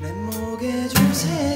내 목에 주세요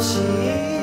心